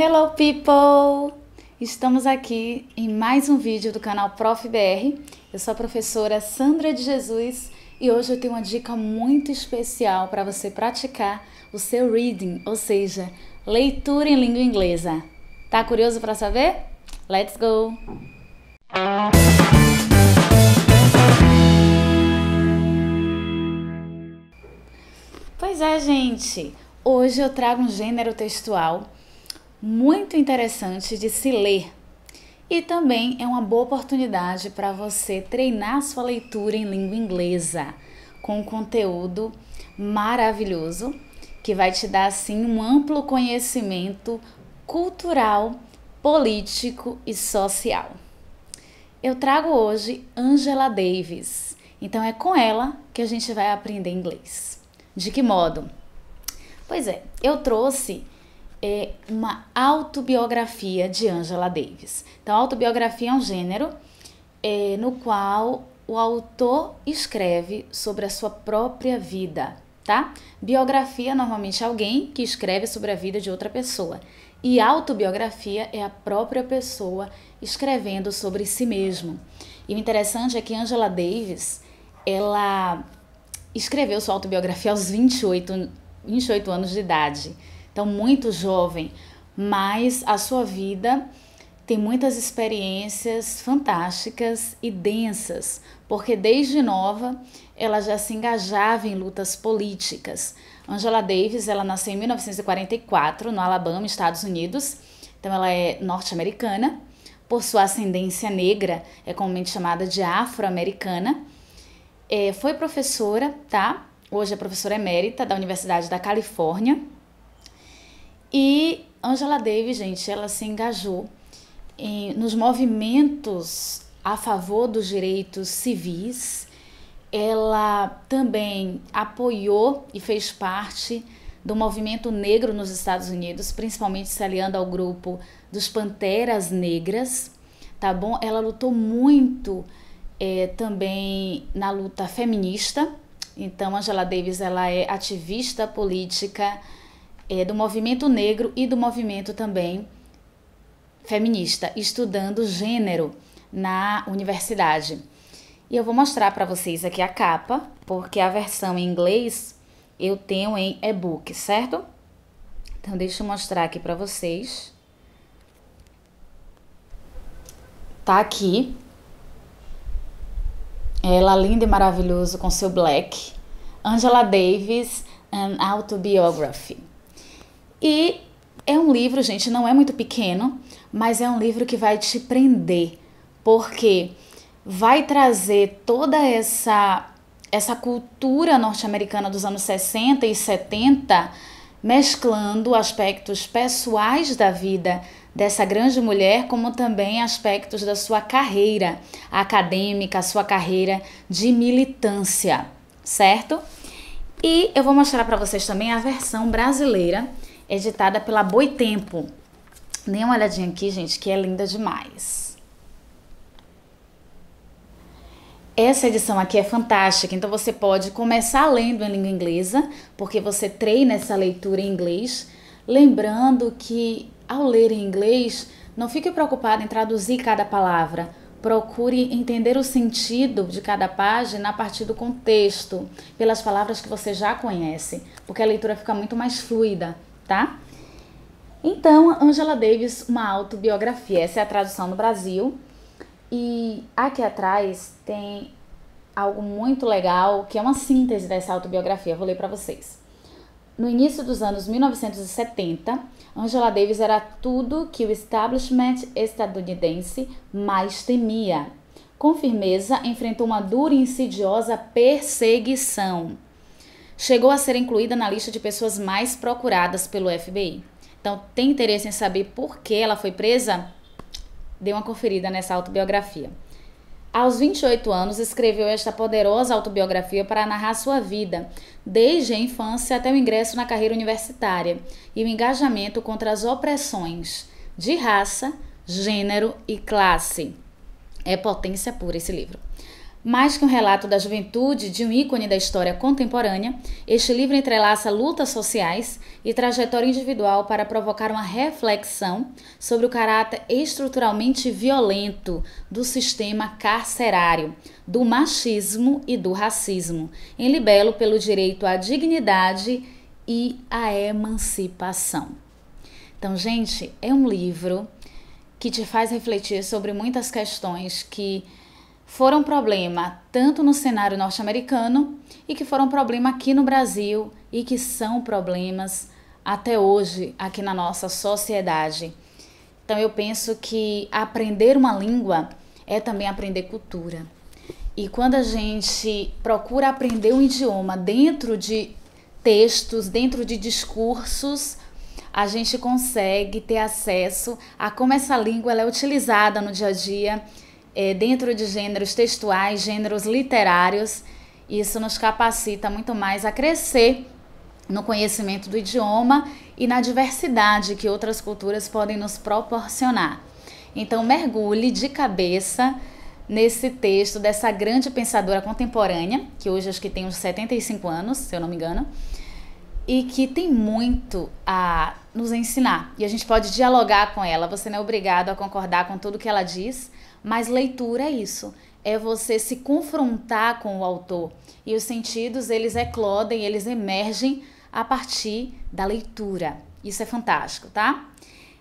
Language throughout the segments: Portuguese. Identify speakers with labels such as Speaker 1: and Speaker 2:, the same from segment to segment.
Speaker 1: Hello people! Estamos aqui em mais um vídeo do canal Prof BR. Eu sou a professora Sandra de Jesus e hoje eu tenho uma dica muito especial para você praticar o seu reading, ou seja, leitura em língua inglesa. Tá curioso para saber? Let's go! Pois é, gente. Hoje eu trago um gênero textual muito interessante de se ler. E também é uma boa oportunidade para você treinar sua leitura em língua inglesa com um conteúdo maravilhoso que vai te dar assim um amplo conhecimento cultural, político e social. Eu trago hoje Angela Davis. Então é com ela que a gente vai aprender inglês. De que modo? Pois é, eu trouxe é uma autobiografia de Angela Davis. Então, autobiografia é um gênero é, no qual o autor escreve sobre a sua própria vida, tá? Biografia normalmente é alguém que escreve sobre a vida de outra pessoa. E autobiografia é a própria pessoa escrevendo sobre si mesmo. E o interessante é que Angela Davis, ela escreveu sua autobiografia aos 28, 28 anos de idade então muito jovem, mas a sua vida tem muitas experiências fantásticas e densas, porque desde nova ela já se engajava em lutas políticas. Angela Davis, ela nasceu em 1944 no Alabama, Estados Unidos. Então ela é norte-americana, por sua ascendência negra, é comumente chamada de afro-americana. É, foi professora, tá? Hoje é professora emérita da Universidade da Califórnia Angela Davis, gente, ela se engajou em, nos movimentos a favor dos direitos civis. Ela também apoiou e fez parte do movimento negro nos Estados Unidos, principalmente se aliando ao grupo dos Panteras Negras, tá bom? Ela lutou muito é, também na luta feminista. Então, Angela Davis ela é ativista política é, do movimento negro e do movimento também feminista, estudando gênero na universidade. E eu vou mostrar para vocês aqui a capa, porque a versão em inglês eu tenho em e-book, certo? Então deixa eu mostrar aqui para vocês. Tá aqui. Ela linda e maravilhosa com seu black. Angela Davis, An Autobiography. E é um livro, gente, não é muito pequeno, mas é um livro que vai te prender, porque vai trazer toda essa essa cultura norte-americana dos anos 60 e 70, mesclando aspectos pessoais da vida dessa grande mulher, como também aspectos da sua carreira acadêmica, sua carreira de militância, certo? E eu vou mostrar para vocês também a versão brasileira editada pela Boitempo. Dê uma olhadinha aqui, gente, que é linda demais. Essa edição aqui é fantástica, então você pode começar lendo em língua inglesa, porque você treina essa leitura em inglês, lembrando que ao ler em inglês, não fique preocupado em traduzir cada palavra. Procure entender o sentido de cada página a partir do contexto, pelas palavras que você já conhece, porque a leitura fica muito mais fluida tá? Então, Angela Davis, uma autobiografia. Essa é a tradução no Brasil. E aqui atrás tem algo muito legal, que é uma síntese dessa autobiografia. vou ler para vocês. No início dos anos 1970, Angela Davis era tudo que o establishment estadunidense mais temia. Com firmeza, enfrentou uma dura e insidiosa perseguição chegou a ser incluída na lista de pessoas mais procuradas pelo FBI. Então, tem interesse em saber por que ela foi presa? Dê uma conferida nessa autobiografia. Aos 28 anos, escreveu esta poderosa autobiografia para narrar sua vida, desde a infância até o ingresso na carreira universitária e o engajamento contra as opressões de raça, gênero e classe. É potência pura esse livro. Mais que um relato da juventude de um ícone da história contemporânea, este livro entrelaça lutas sociais e trajetória individual para provocar uma reflexão sobre o caráter estruturalmente violento do sistema carcerário, do machismo e do racismo, em libelo pelo direito à dignidade e à emancipação. Então, gente, é um livro que te faz refletir sobre muitas questões que foram problema tanto no cenário norte-americano e que foram problema aqui no Brasil e que são problemas até hoje aqui na nossa sociedade. Então eu penso que aprender uma língua é também aprender cultura. E quando a gente procura aprender um idioma dentro de textos, dentro de discursos, a gente consegue ter acesso a como essa língua é utilizada no dia a dia é, dentro de gêneros textuais, gêneros literários. Isso nos capacita muito mais a crescer no conhecimento do idioma e na diversidade que outras culturas podem nos proporcionar. Então, mergulhe de cabeça nesse texto dessa grande pensadora contemporânea, que hoje acho que tem uns 75 anos, se eu não me engano, e que tem muito a nos ensinar. E a gente pode dialogar com ela. Você não é obrigado a concordar com tudo que ela diz, mas leitura é isso, é você se confrontar com o autor. E os sentidos, eles eclodem, eles emergem a partir da leitura. Isso é fantástico, tá?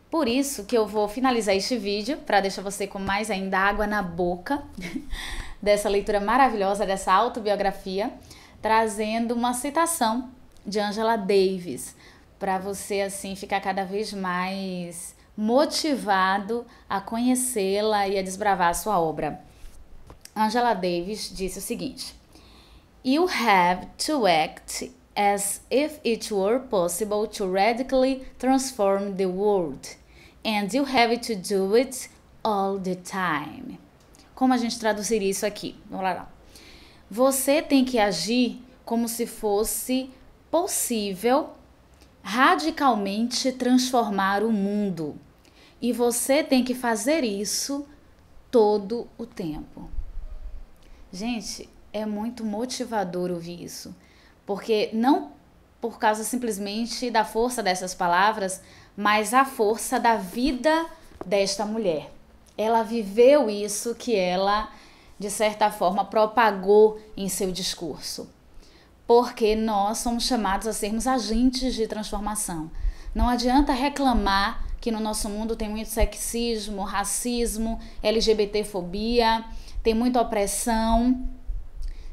Speaker 1: Por isso que eu vou finalizar este vídeo para deixar você com mais ainda água na boca dessa leitura maravilhosa dessa autobiografia, trazendo uma citação de Angela Davis para você assim ficar cada vez mais motivado a conhecê-la e a desbravar a sua obra. Angela Davis disse o seguinte: You have to act as if it were possible to radically transform the world, and you have to do it all the time. Como a gente traduzir isso aqui? Vamos lá. Você tem que agir como se fosse possível radicalmente transformar o mundo e você tem que fazer isso todo o tempo. Gente, é muito motivador ouvir isso, porque não por causa simplesmente da força dessas palavras, mas a força da vida desta mulher. Ela viveu isso que ela, de certa forma, propagou em seu discurso. Porque nós somos chamados a sermos agentes de transformação. Não adianta reclamar que no nosso mundo tem muito sexismo, racismo, LGBTfobia, tem muita opressão.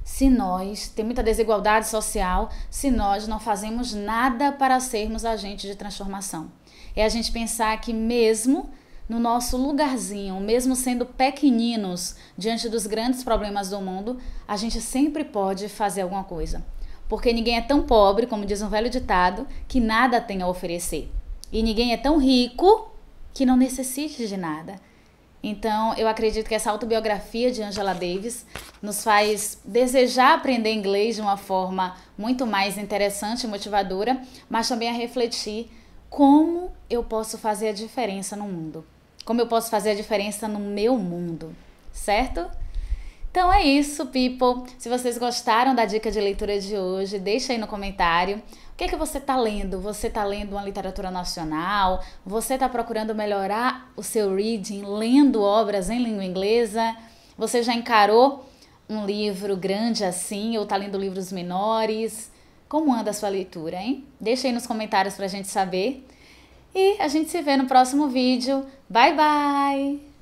Speaker 1: Se nós, tem muita desigualdade social, se nós não fazemos nada para sermos agentes de transformação. É a gente pensar que mesmo no nosso lugarzinho, mesmo sendo pequeninos diante dos grandes problemas do mundo, a gente sempre pode fazer alguma coisa. Porque ninguém é tão pobre, como diz um velho ditado, que nada tem a oferecer. E ninguém é tão rico que não necessite de nada. Então, eu acredito que essa autobiografia de Angela Davis nos faz desejar aprender inglês de uma forma muito mais interessante e motivadora, mas também a refletir como eu posso fazer a diferença no mundo. Como eu posso fazer a diferença no meu mundo, certo? Então é isso, people. Se vocês gostaram da dica de leitura de hoje, deixa aí no comentário. O que, é que você está lendo? Você está lendo uma literatura nacional? Você está procurando melhorar o seu reading lendo obras em língua inglesa? Você já encarou um livro grande assim ou está lendo livros menores? Como anda a sua leitura, hein? Deixa aí nos comentários para a gente saber. E a gente se vê no próximo vídeo. Bye, bye!